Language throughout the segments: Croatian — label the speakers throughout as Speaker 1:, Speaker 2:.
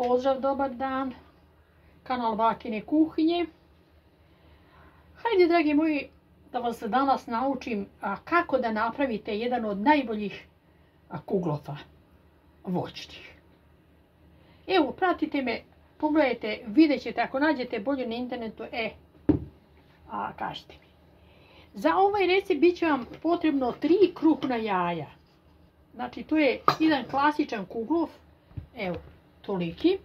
Speaker 1: Pozdrav, dobar dan. Kanal Bakine kuhinje. Hajde, dragi moji, da vas danas naučim kako da napravite jedan od najboljih kuglofa voćnih. Evo, pratite me, pogledajte, vidjet ćete, ako nađete bolje na internetu, e, a, mi. Za ovaj recept bit će vam potrebno tri krupna jaja. Znači, to je jedan klasičan kuglov, evo, toliki.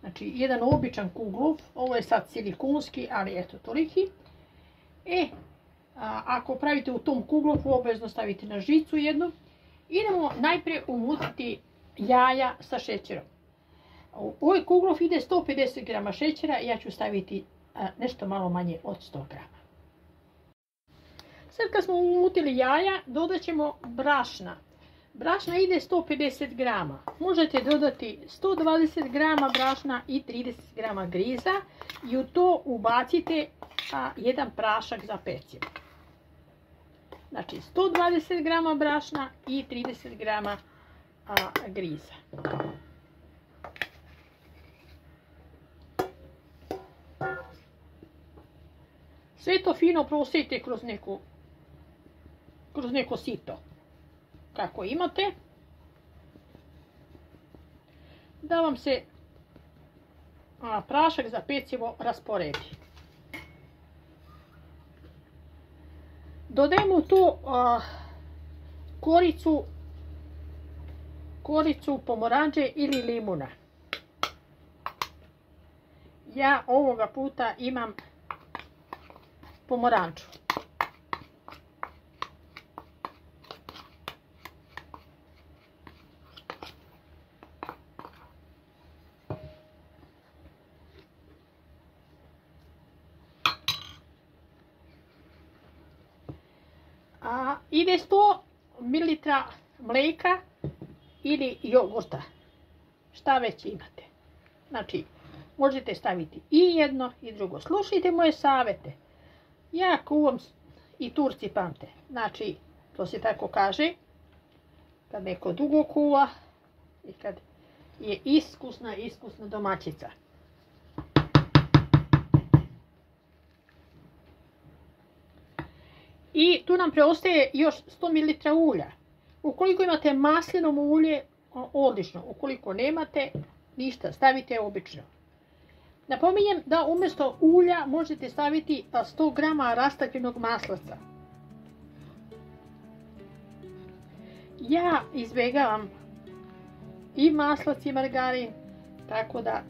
Speaker 1: Znači, jedan običan kuglov, ovo je sad silikonski, ali eto, toliki. E, ako pravite u tom kuglovu, obvezno stavite na žicu jednu. Idemo najprije umutiti jaja sa šećerom. U ovaj kuglov ide 150 grama šećera, ja ću staviti nešto malo manje od 100 grama. Sad kad smo umutili jaja, dodat ćemo brašna. Brašna ide 150 grama. Možete dodati 120 grama brašna i 30 grama griza i u to ubacite jedan prašak za pecivo. Znači 120 grama brašna i 30 grama griza. Sve to fino prosijete kroz neko, kroz neko sito. Kako imate. Da vam se prašak za pecivo rasporedi. Dodajmo tu koricu, koricu pomoranđe ili limuna. Ja ovoga puta imam pomoranđu. Ide 100 ml mlijeka ili jogurta. Šta već imate. Znači, možete staviti i jedno i drugo. Slušajte moje savete. Ja kuvam i Turci pamte. Znači, to se tako kaže. Kad neko dugo kuva i kad je iskusna, iskusna domaćica. Tu nam preostaje još 100 ml ulja. Ukoliko imate maslinovo ulje, odlično. Ukoliko nemate, ništa, stavite obično. Napominjem da umjesto ulja možete staviti 100 grama rastakljenog maslaca. Ja izbjegavam i maslac i margarin, tako da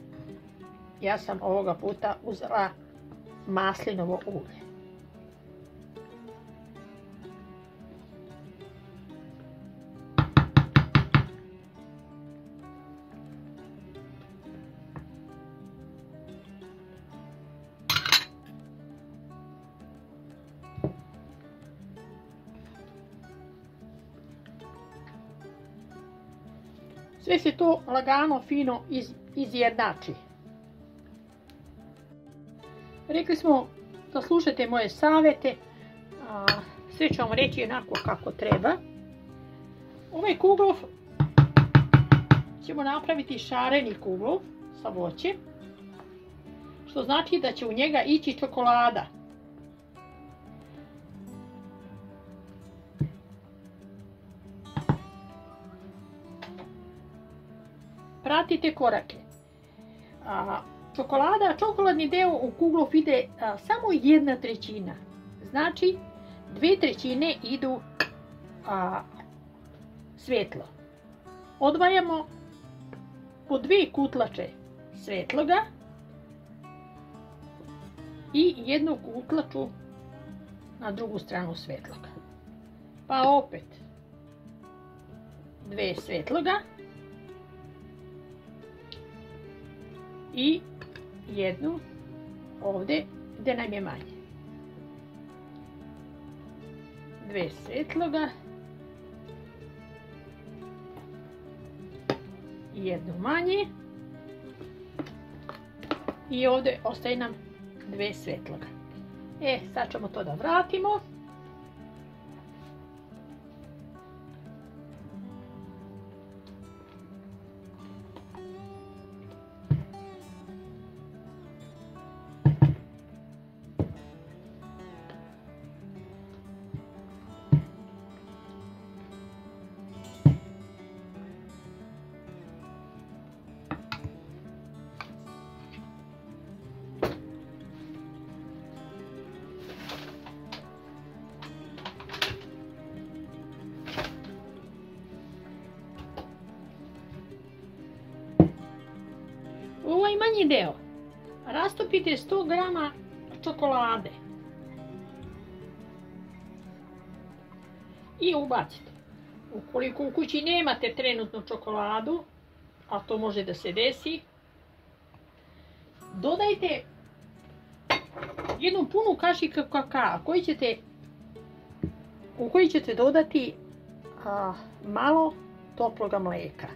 Speaker 1: ja sam ovoga puta uzela maslinovo ulje. Sve se to lagano, fino izjednači. Rekli smo da slušate moje savjete. sve ću vam reći jednako kako treba. Ovaj kuglov ćemo napraviti šareni kuglov sa voćem. Što znači da će u njega ići čokolada. Pratite korake. čokolada, čokoladni deo u kuglu ide samo jedna trećina. Znači, dve trećine idu a, svetlo. Odvajamo po dve kutlače svetloga i jednu kutlaču na drugu stranu svetloga. Pa opet dve svetloga i jednu ovdje gdje nam je manje. Dve svetloga. Jednu manje. I ovdje ostaje nam dve svetloga. E, sad ćemo to da vratimo. Zadnji deo. Rastopite 100 grama čokolade. I ubacite. Ukoliko u kući nemate trenutno čokoladu, a to može da se desi, dodajte jednu punu kašiku kakaa koji ćete, u koji ćete dodati malo toploga mlijeka.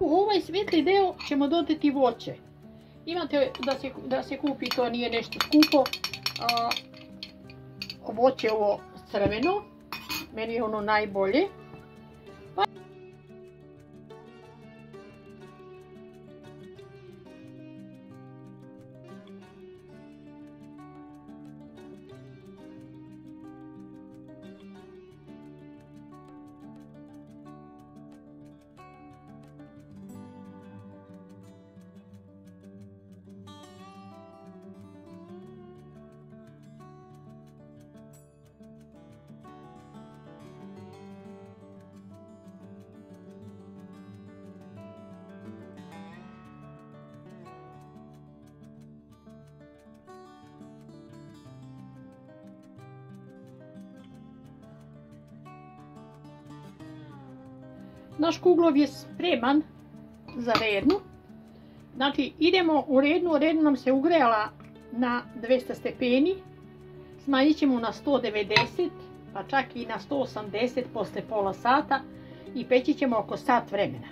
Speaker 1: U ovaj svijetli deo ćemo dodati voće. Imate da se, da se kupi, to nije nešto skupo. A, voće ovo crveno, meni je ono najbolje. Naš kuglov je spreman za rednu. Znači idemo u rednu, rednu nam se ugrejala na 200 stepeni. Smanjit ćemo na 190, pa čak i na 180 posle pola sata i peći ćemo oko sat vremena.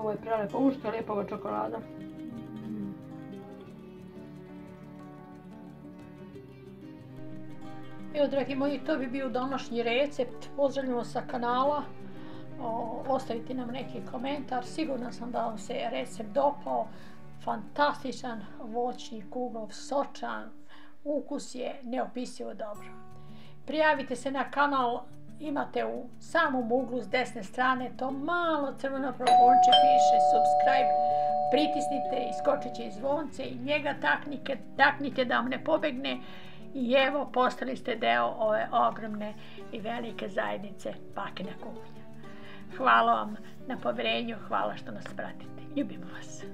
Speaker 1: Ovo je prelepo, ušto je lijepa ova čokolada. Evo, dragi moji, to bi bio današnji recept. Pozdravljamo sa kanala. ostavite nam neki komentar. Sigurna sam da vam se recept dopao. Fantastičan voćni kuglov, sočan. Ukus je neopisivo dobro. Prijavite se na kanal imate u samom uglu s desne strane to malo crveno progonče piše subscribe. Pritisnite, iskočit će i zvonce i njega taknite, taknite da vam ne pobegne i evo postali ste deo ove ogromne i velike zajednice Pakina kuhinja. Hvala vam na povjerenju, hvala što nas pratite. Ljubimo vas.